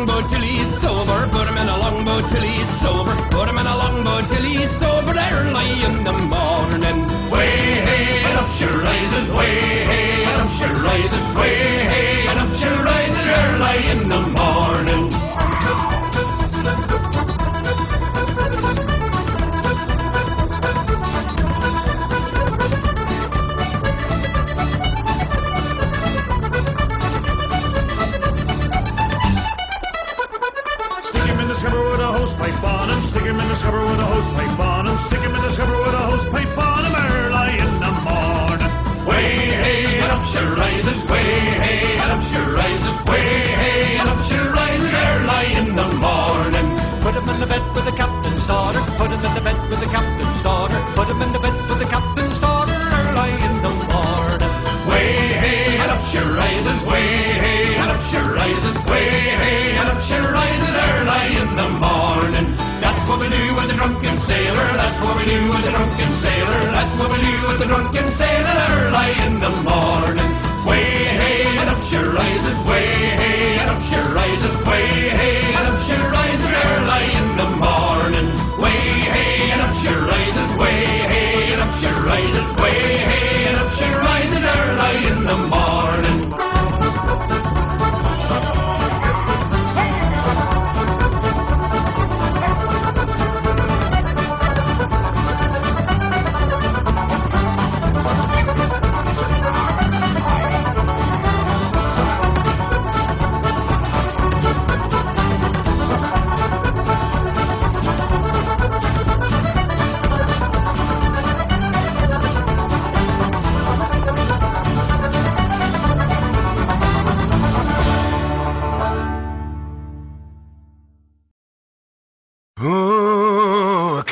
longboat till he's sober. Put him in a longboat till he's sober. Put him in a longboat till he's sober early in the morning. Way hey and up she rises, way hey and up she rises, way Scupper with a hose pipe on him. Stick we do with the drunken sailor. That's what we do with the drunken sailor early in the morning. Way hey and up she rises, way hey and up she rises,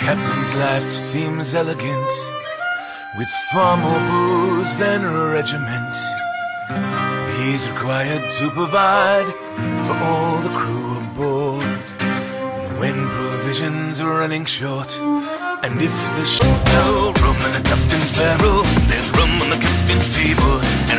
captain's life seems elegant, with far more booze than a regiment. He's required to provide for all the crew aboard. When provisions are running short, and if the ship rum in the captain's barrel, there's rum on the captain's table, and